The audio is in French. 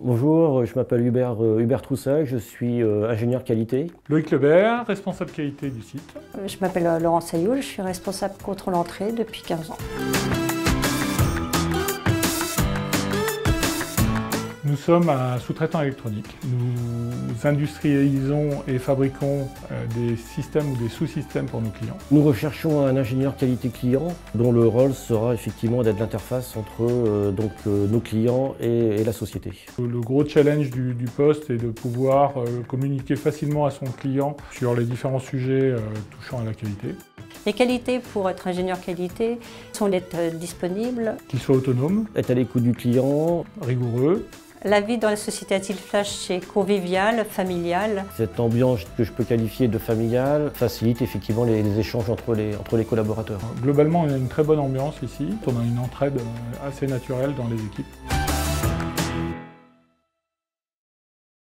Bonjour, je m'appelle Hubert, euh, Hubert Troussac, je suis euh, ingénieur qualité. Loïc Lebert, responsable qualité du site. Je m'appelle euh, Laurent Sayoul, je suis responsable contrôle entrée depuis 15 ans. Nous sommes un sous-traitant électronique. Nous industrialisons et fabriquons euh, des systèmes ou des sous-systèmes pour nos clients. Nous recherchons un ingénieur qualité client dont le rôle sera effectivement d'être l'interface entre euh, donc, euh, nos clients et, et, la société. Le gros challenge du, du poste est de pouvoir communiquer facilement à son client sur les différents sujets touchant à la qualité. Les qualités pour être ingénieur qualité sont d'être disponible, qu'il soit autonome, être à l'écoute du client, rigoureux, la vie dans la société Atil Flash, c'est convivial, familial? Cette ambiance que je peux qualifier de familiale facilite effectivement les, les, échanges entre les, entre les collaborateurs. Globalement, on a une très bonne ambiance ici. On a une entraide assez naturelle dans les équipes.